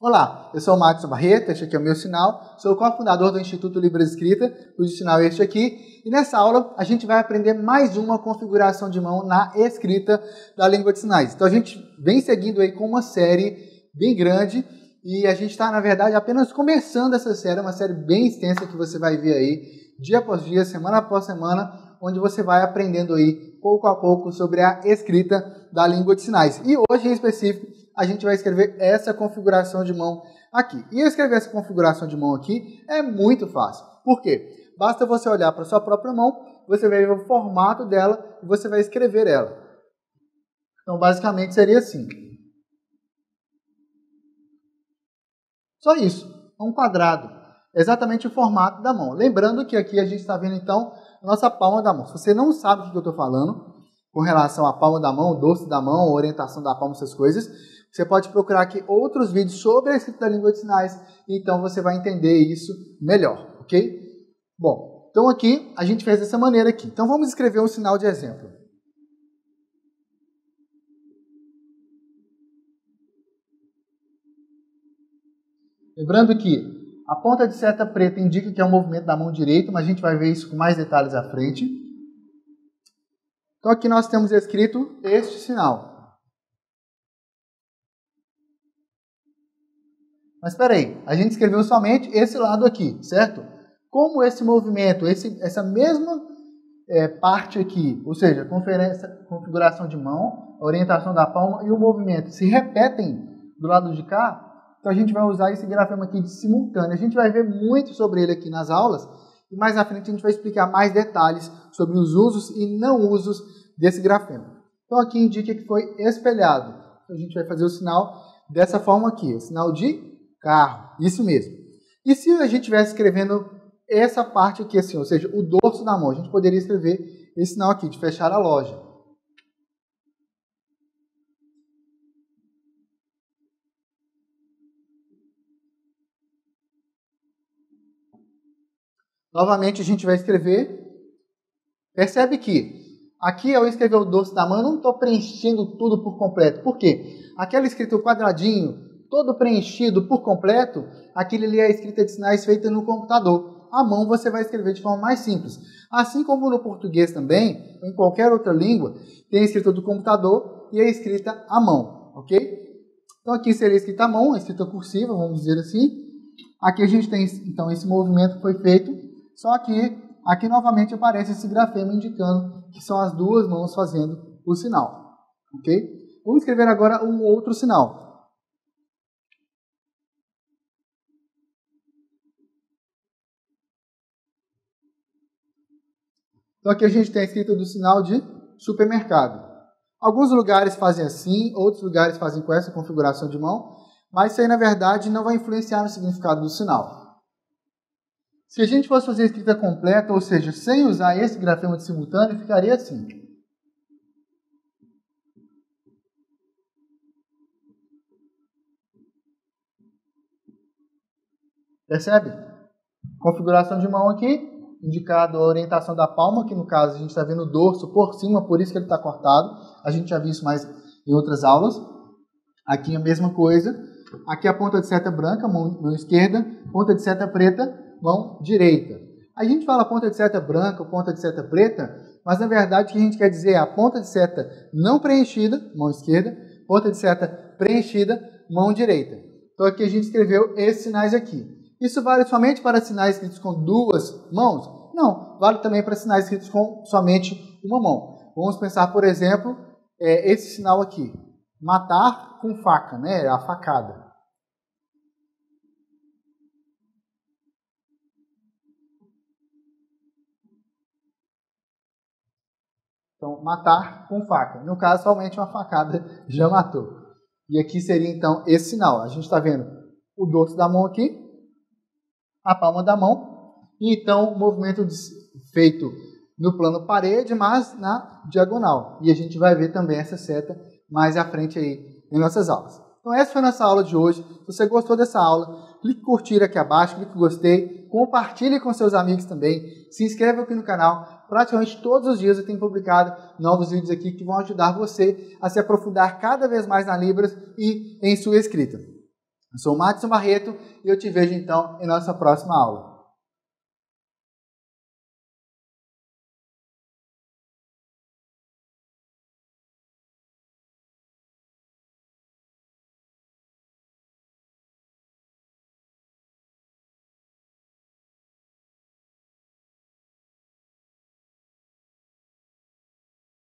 Olá, eu sou o Marcos Barreto, este aqui é o meu sinal, sou cofundador do Instituto Libras Escrita, o sinal é este aqui, e nessa aula a gente vai aprender mais uma configuração de mão na escrita da língua de sinais. Então a gente vem seguindo aí com uma série bem grande, e a gente está, na verdade, apenas começando essa série, uma série bem extensa que você vai ver aí, dia após dia, semana após semana, onde você vai aprendendo aí, pouco a pouco, sobre a escrita da língua de sinais. E hoje, em específico, a gente vai escrever essa configuração de mão aqui. E escrever essa configuração de mão aqui é muito fácil. Por quê? Basta você olhar para a sua própria mão, você vai ver o formato dela e você vai escrever ela. Então, basicamente, seria assim. Só isso, um quadrado. Exatamente o formato da mão. Lembrando que aqui a gente está vendo, então, a nossa palma da mão. Se você não sabe o que eu estou falando, com relação à palma da mão, dorso da mão, orientação da palma, essas coisas, você pode procurar aqui outros vídeos sobre a escrita da língua de sinais, então você vai entender isso melhor, ok? Bom, então aqui a gente fez dessa maneira aqui. Então vamos escrever um sinal de exemplo. Lembrando que a ponta de seta preta indica que é o movimento da mão direita, mas a gente vai ver isso com mais detalhes à frente. Então aqui nós temos escrito este sinal. Mas espera aí, a gente escreveu somente esse lado aqui, certo? Como esse movimento, esse, essa mesma é, parte aqui, ou seja, configuração de mão, orientação da palma e o movimento se repetem do lado de cá, então a gente vai usar esse grafema aqui de simultâneo. A gente vai ver muito sobre ele aqui nas aulas e mais à frente a gente vai explicar mais detalhes sobre os usos e não usos desse grafema. Então aqui indica que foi espelhado. Então, a gente vai fazer o sinal dessa forma aqui, o sinal de Carro, isso mesmo. E se a gente estivesse escrevendo essa parte aqui assim, ou seja, o dorso da mão, a gente poderia escrever esse sinal aqui, de fechar a loja. Novamente a gente vai escrever. Percebe que aqui ao escrever o dorso da mão, eu não estou preenchendo tudo por completo. Por quê? Aquela escrita, o quadradinho, todo preenchido por completo, aquilo ali é a escrita de sinais feita no computador. À mão você vai escrever de forma mais simples. Assim como no português também, em qualquer outra língua, tem a escrita do computador e a escrita à mão, ok? Então aqui seria a escrita à mão, a escrita cursiva, vamos dizer assim. Aqui a gente tem então esse movimento que foi feito, só que aqui novamente aparece esse grafema indicando que são as duas mãos fazendo o sinal, ok? Vamos escrever agora um outro sinal. Então aqui a gente tem a escrita do sinal de supermercado. Alguns lugares fazem assim, outros lugares fazem com essa configuração de mão, mas isso aí na verdade não vai influenciar no significado do sinal. Se a gente fosse fazer a escrita completa, ou seja, sem usar esse grafema de simultâneo, ficaria assim. Percebe? Configuração de mão aqui, indicado a orientação da palma, que no caso a gente está vendo o dorso por cima, por isso que ele está cortado. A gente já viu isso mais em outras aulas. Aqui a mesma coisa. Aqui a ponta de seta branca, mão, mão esquerda, ponta de seta preta, mão direita. A gente fala ponta de seta branca, ponta de seta preta, mas na verdade o que a gente quer dizer é a ponta de seta não preenchida, mão esquerda, ponta de seta preenchida, mão direita. Então aqui a gente escreveu esses sinais aqui. Isso vale somente para sinais escritos com duas mãos? Não, vale também para sinais escritos com somente uma mão. Vamos pensar, por exemplo, é, esse sinal aqui. Matar com faca, né? A facada. Então, matar com faca. No caso, somente uma facada já matou. E aqui seria, então, esse sinal. A gente está vendo o dorso da mão aqui, a palma da mão, então o movimento feito no plano parede, mas na diagonal. E a gente vai ver também essa seta mais à frente aí em nossas aulas. Então essa foi a nossa aula de hoje. Se você gostou dessa aula, clique curtir aqui abaixo, clique gostei, compartilhe com seus amigos também, se inscreva aqui no canal. Praticamente todos os dias eu tenho publicado novos vídeos aqui que vão ajudar você a se aprofundar cada vez mais na Libras e em sua escrita. Eu sou o Matson Barreto e eu te vejo então em nossa próxima aula.